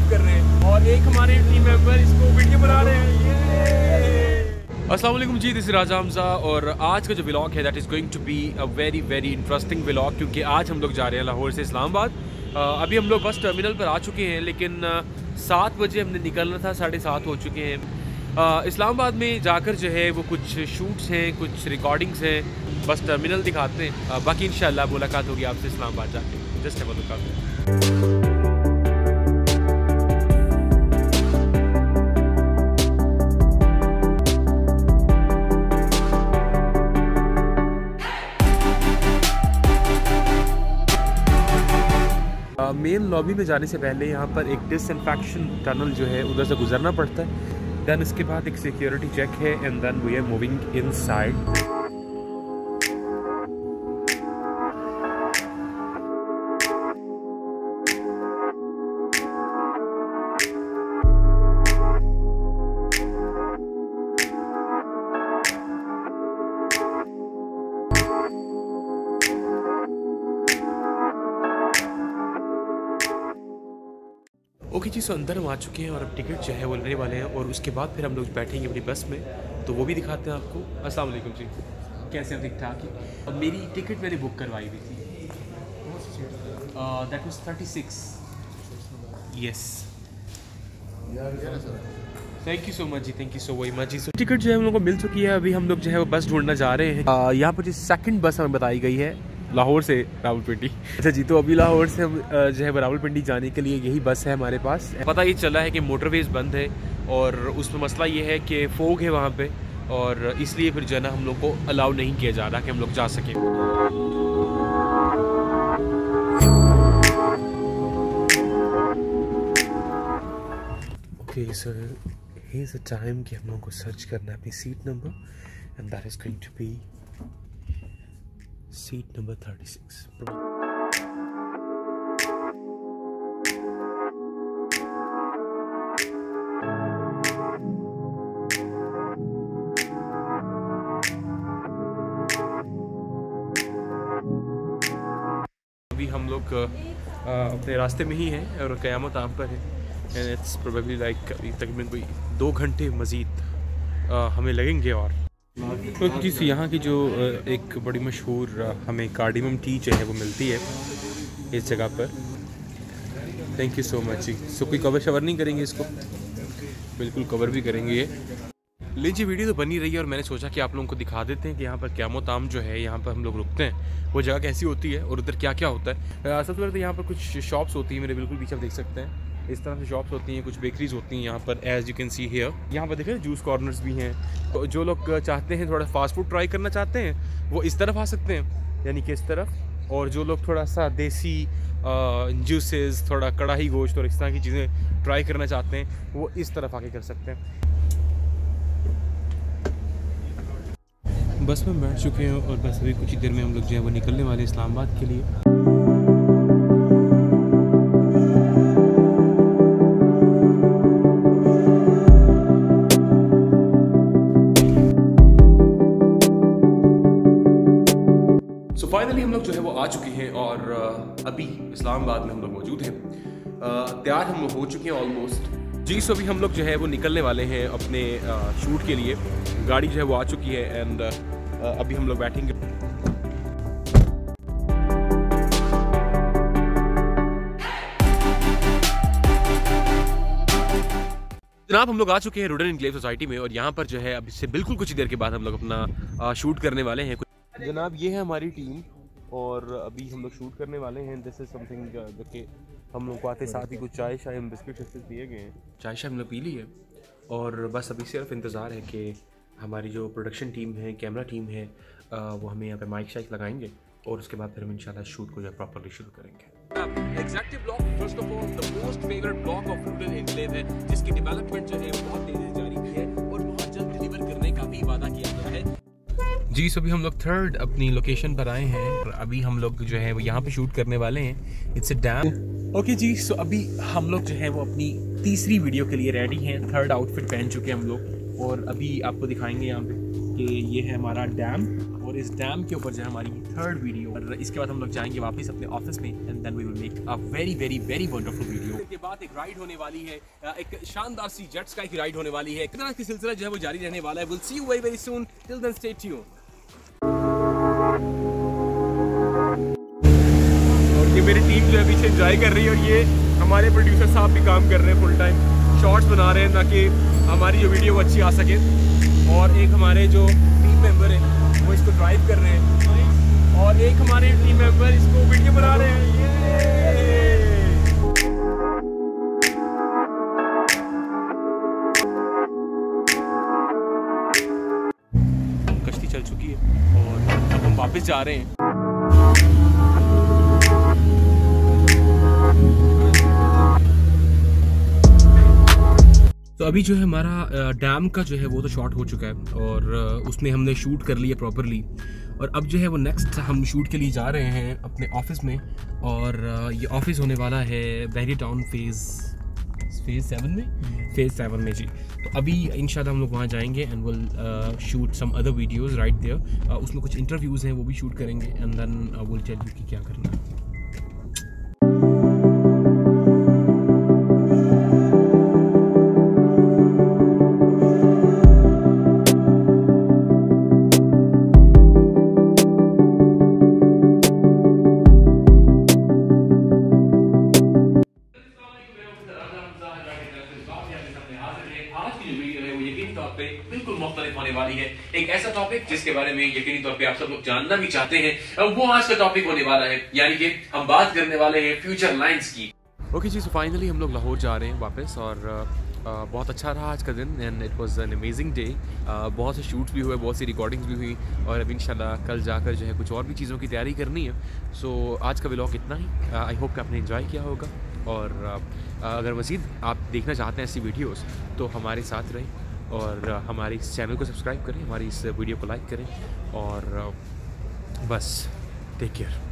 Live कर रहे हैं और एक हमारे टीम मेंबर इसको वीडियो बना रहे हैं। वालेकुम जी दिस राजा हमजा और आज का जो ब्लॉग है that is going to be a very very interesting blog क्योंकि आज हम लोग जा रहे हैं लाहौर से इस्लामाबाद। अभी हम लोग बस टर्मिनल पर आ चुके हैं, लेकिन सात बजे हमने निकलना था, साढ़े सात हो चुके हैं। इस्लामाबाद में जाकर जो है वो कुछ शूट्स हैं, कुछ रिकॉर्डिंग्स हैं, बस टर्मिनल दिखाते हैं। बाकी इन मुलाकात होगी आपसे इस्लामाबाद जाके। जस्ट है मुलाकात मेन लॉबी में जाने से पहले यहाँ पर एक डिसइनफेक्शन टनल जो है, उधर से गुजरना पड़ता है। देन इसके बाद एक सिक्योरिटी चेक है and then we are moving inside okay ji so अंदर हम आ चुके हैं और अब टिकट जो है वो लेने वाले हैं और उसके बाद फिर हम लोग बैठेंगे अपनी बस में। तो वो भी दिखाते हैं आपको। अस्सलाम वालेकुम जी। कैसे हैं ठीक ठाक अब मेरी टिकट मैंने बुक करवाई हुई थी। That was thirty six yes thank you so much ji thank you so very much ji. So ticket जो है हम लोग को मिल चुकी है। अभी हम लोग जो है वो बस ढूंढना जा रहे हैं। Uh, यहाँ पर जो सेकंड बस हमें बताई गई है लाहौर से रावलपिंडी। अच्छा जी तो अभी लाहौर से हम जो है रावलपिंडी जाने के लिए यही बस है हमारे पास। पता ये चला है कि मोटरवेज बंद है और उसमें मसला ये है कि फोग है वहाँ पे और इसलिए फिर जो है ना हम लोग को अलाउ नहीं किया जा रहा कि हम लोग जा सकें। Okay sir here's the time कि हम लोगों को सर्च करना है अपनी seat number and that is going to be seat number 36 अभी हम लोग अपने रास्ते में ही हैं और क़यामत आम पर है। एंड इट्स प्रोबेबली लाइक तकरीबन कोई दो घंटे मज़ीद हमें लगेंगे और। तो जी यहाँ की जो एक बड़ी मशहूर हमें कार्डिमम टी जो है वो मिलती है इस जगह पर। Thank you so much ji. So कोई कवर शवर नहीं करेंगे इसको? बिल्कुल कवर भी करेंगे ये। लीजिए वीडियो तो बनी रही है और मैंने सोचा कि आप लोगों को दिखा देते हैं कि यहाँ पर क्या मोताम जो है, यहाँ पर हम लोग रुकते हैं। वो जगह कैसी होती है और उधर क्या क्या होता है? सबसे पहले तो यहाँ पर कुछ शॉप्स होती हैं मेरे बिल्कुल पीछे आप देख सकते हैं। इस तरह से शॉप्स होती हैं, कुछ बेकरीज होती हैं यहाँ पर as you can see here यहाँ पर देखें जूस कॉर्नर्स भी हैं। तो जो लोग चाहते हैं थोड़ा फास्ट फ़ूड ट्राई करना चाहते हैं, वो इस तरफ़ आ सकते हैं। यानी कि इस तरफ़। और जो लोग थोड़ा सा देसी जूसेस थोड़ा कढ़ाई गोश्त और इस तरह की चीज़ें ट्राई करना चाहते हैं, वो इस तरफ़ आके कर सकते हैं। बस में बैठ चुके हैं और बस अभी कुछ ही देर में हम लोग जो है वो निकलने वाले इस्लामाबाद के लिए। फाइनली हम लोग जो है वो आ चुके हैं और अभी इस्लामाबाद में हम लोग मौजूद हैं। तैयार हम हो चुके हैं ऑलमोस्ट जी, सो अभी हम लोग जो है वो निकलने वाले हैं अपने शूट के लिए। गाड़ी जो है वो आ चुकी है एंड अभी हम लोग बैठेंगे। जनाब, हम लोग आ चुके हैं रूडन इनक्लेव सोसाइटी में और यहाँ पर जो है अभी से बिल्कुल कुछ ही देर के बाद हम लोग अपना शूट करने वाले हैं। जनाब ये है हमारी टीम और अभी हम लोग शूट करने वाले हैं। दिस इज़ समथिंग जो कि हम लोग को आते साथ ही कुछ चाय शाय बिस्किट विस्किट दिए गए हैं। चाय शाय हमने पी ली है और बस अभी सिर्फ़ इंतज़ार है कि हमारी जो प्रोडक्शन टीम है कैमरा टीम है वो हमें यहाँ पे माइक शाइक लगाएँगे और उसके बाद फिर हम इंशाल्लाह शूट को जो प्रॉपरली शुरू करेंगे। Executive block first of all the most favourite block of rural enclave है जिसकी डेवलपमेंट जो है बहुत तेज़ी से जारी है और बहुत जल्द डिलीवर करने का भी वादा किया है जी सो अभी हम लोग थर्ड अपनी लोकेशन पर आए हैं और अभी हम लोग जो है वो यहाँ पे शूट करने वाले हैं। It's a dam okay ji so अभी हम लोग जो है वो अपनी तीसरी वीडियो के लिए रेडी हैं। थर्ड आउटफिट पहन चुके हैं हम लोग और अभी आपको दिखाएँगे यहाँ पे कि ये है हमारा डैम और इस डैम के ऊपर जो है हमारी थर्ड वीडियो और इसके बाद हम लोग जाएँगे वापस अपने ऑफ़िस में and then we will make a very very very wonderful video के बाद एक राइड होने वाली है एक शानदार सी जेट्स का एक राइड होने वाली है। इतना की सिलसिला जो है वो जारी रहने वाला है। Will see you very very soon till then stay tuned और ये मेरी टीम जो है पीछे इंजॉय कर रही है और ये हमारे प्रोड्यूसर साहब भी काम कर रहे हैं फुल टाइम शॉर्ट्स बना रहे हैं ताकि हमारी जो वीडियो वो अच्छी आ सके। और एक हमारे जो टीम मेंबर हैं, वो इसको ड्राइव कर रहे हैं। और एक हमारे टीम मेंबर इसको वीडियो बना रहे हैं। वापस जा रहे हैं। तो अभी जो है हमारा डैम का जो है वो तो शॉट हो चुका है और उसमें हमने शूट कर लिया प्रॉपरली और अब जो है वो नेक्स्ट हम शूट के लिए जा रहे हैं अपने ऑफ़िस में और ये ऑफ़िस होने वाला है Bahria town phase phase seven में? फ़ेज़ सेवन में जी. तो अभी इन हम लोग वहाँ जाएँगे and will shoot some other videos right there उसमें कुछ इंटरव्यूज़ हैं वो भी शूट करेंगे and then will tell you कि क्या करना है. जिसके बारे में यकीनी तौर पे आप सब लोग जानना भी चाहते हैं। वो आज का टॉपिक होने वाला है। यानी कि हम बात करने वाले हैं फ्यूचर लाइंस की। ओके जी सो फाइनली हम लोग लाहौर जा रहे हैं वापस और Uh, बहुत अच्छा रहा आज का दिन and it was an amazing day बहुत से शूट्स भी हुए बहुत सी रिकॉर्डिंग्स भी हुई और अब इन कल जाकर जो है कुछ और भी चीज़ों की तैयारी करनी है। सो so, आज का व्लॉग इतना ही। आई uh, होप कि आपने इन्जॉय किया होगा और uh, अगर मज़ीद आप देखना चाहते हैं ऐसी वीडियोज़ तो हमारे साथ रहें। और हमारे इस चैनल को सब्सक्राइब करें, हमारी इस वीडियो को लाइक करें और बस टेक केयर